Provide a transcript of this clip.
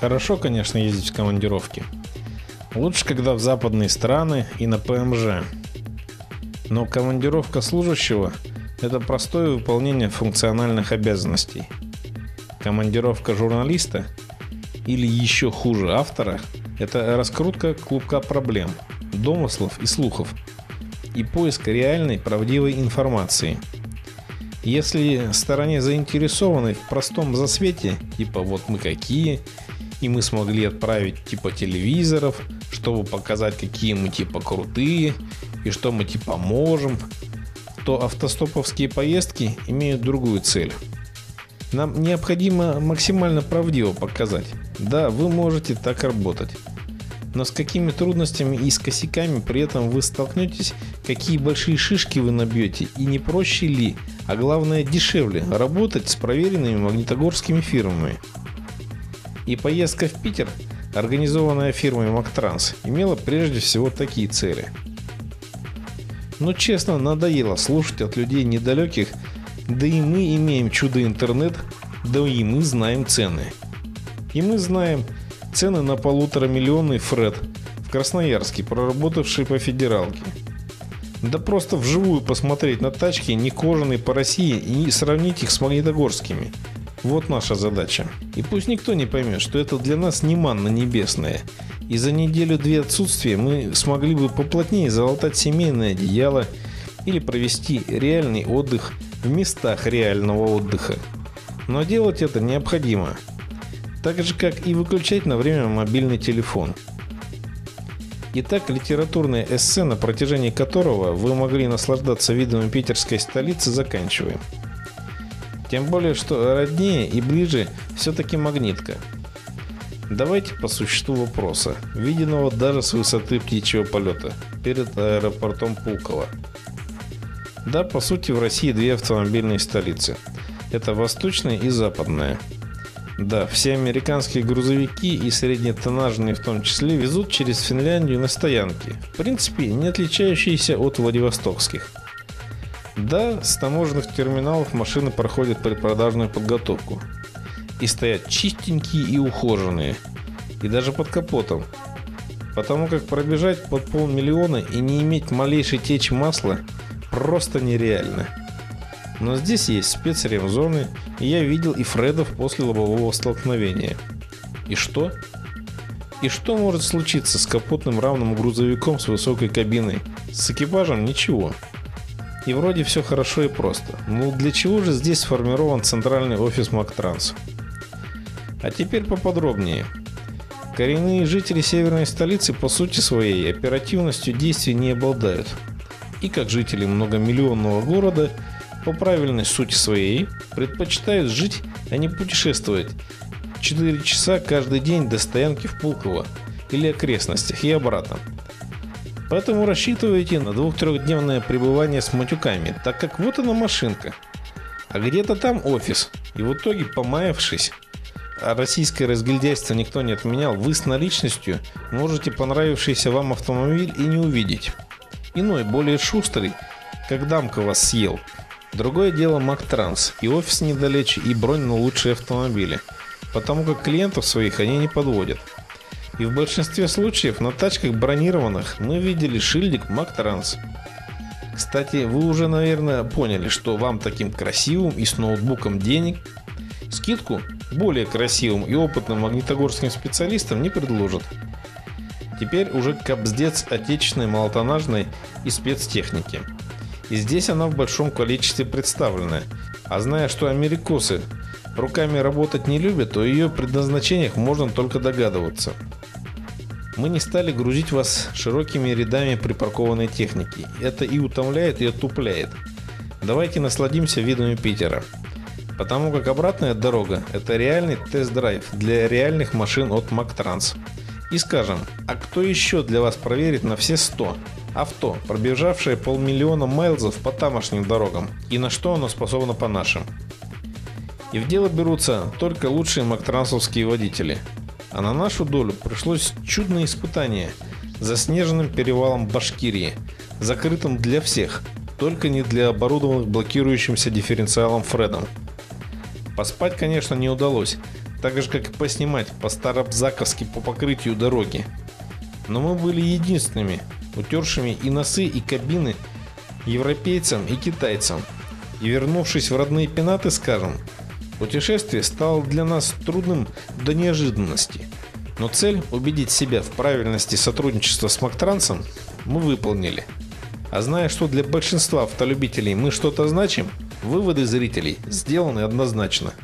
Хорошо, конечно, ездить в командировки. Лучше, когда в западные страны и на ПМЖ. Но командировка служащего – это простое выполнение функциональных обязанностей. Командировка журналиста или еще хуже автора – это раскрутка клубка проблем, домыслов и слухов и поиск реальной правдивой информации. Если стороне заинтересованной в простом засвете, типа вот мы какие, и мы смогли отправить типа телевизоров, чтобы показать какие мы типа крутые, и что мы типа можем, то автостоповские поездки имеют другую цель. Нам необходимо максимально правдиво показать. Да, вы можете так работать. Но с какими трудностями и с косяками при этом вы столкнетесь, какие большие шишки вы набьете и не проще ли, а главное дешевле, работать с проверенными магнитогорскими фирмами. И поездка в Питер, организованная фирмой Мактранс, имела прежде всего такие цели – но честно, надоело слушать от людей недалеких, да и мы имеем чудо интернет, да и мы знаем цены. И мы знаем цены на полутора миллионный Фред в Красноярске, проработавший по федералке. Да просто вживую посмотреть на тачки не кожаные по России и сравнить их с магнитогорскими. Вот наша задача. И пусть никто не поймет, что это для нас не манна небесная – и за неделю-две отсутствия мы смогли бы поплотнее залатать семейное одеяло или провести реальный отдых в местах реального отдыха. Но делать это необходимо. Так же, как и выключать на время мобильный телефон. Итак, литературное эссе, на протяжении которого вы могли наслаждаться видами питерской столицы, заканчиваем. Тем более, что роднее и ближе все-таки магнитка – Давайте по существу вопроса, виденного даже с высоты птичьего полета, перед аэропортом Пулково. Да, по сути в России две автомобильные столицы. Это восточная и западная. Да, все американские грузовики и среднетоннажные в том числе везут через Финляндию на стоянки, в принципе не отличающиеся от владивостокских. Да, с таможенных терминалов машины проходят предпродажную подготовку, и стоят чистенькие и ухоженные, и даже под капотом. Потому как пробежать под полмиллиона и не иметь малейшей течи масла просто нереально. Но здесь есть спецремзоны, и я видел и Фредов после лобового столкновения. И что? И что может случиться с капотным равным грузовиком с высокой кабиной? С экипажем ничего. И вроде все хорошо и просто. Ну для чего же здесь сформирован центральный офис Мактранс? А теперь поподробнее. Коренные жители северной столицы по сути своей оперативностью действий не обладают. И как жители многомиллионного города по правильной сути своей предпочитают жить, а не путешествовать 4 часа каждый день до стоянки в Пулково или окрестностях и обратно. Поэтому рассчитывайте на двух-трехдневное пребывание с матюками, так как вот она машинка. А где-то там офис. И в итоге, помаявшись, а российское разгильдяйство никто не отменял, вы с наличностью можете понравившийся вам автомобиль и не увидеть. Иной, более шустрый, как дамка вас съел. Другое дело Мактранс, и офис недалече, и бронь на лучшие автомобили, потому как клиентов своих они не подводят. И в большинстве случаев на тачках бронированных мы видели шильдик Мактранс. Кстати, вы уже, наверное, поняли, что вам таким красивым и с ноутбуком денег скидку более красивым и опытным магнитогорским специалистам не предложат. Теперь уже капздец отечественной молотонажной и спецтехники. И здесь она в большом количестве представлена. А зная, что америкосы руками работать не любят, о ее предназначениях можно только догадываться. Мы не стали грузить вас широкими рядами припаркованной техники. Это и утомляет, и отупляет. Давайте насладимся видами Питера. Потому как обратная дорога – это реальный тест-драйв для реальных машин от Мактранс. И скажем, а кто еще для вас проверит на все 100 авто, пробежавшее полмиллиона майлзов по тамошним дорогам, и на что оно способно по нашим? И в дело берутся только лучшие мактрансовские водители. А на нашу долю пришлось чудное испытание заснеженным перевалом Башкирии, закрытым для всех, только не для оборудованных блокирующимся дифференциалом Фредом. Поспать, конечно, не удалось, так же как и поснимать по-старобзаковски по покрытию дороги. Но мы были единственными, утершими и носы, и кабины европейцам и китайцам. И вернувшись в родные пенаты, скажем, путешествие стало для нас трудным до неожиданности. Но цель убедить себя в правильности сотрудничества с Мактрансом мы выполнили. А зная, что для большинства автолюбителей мы что-то значим, выводы зрителей сделаны однозначно –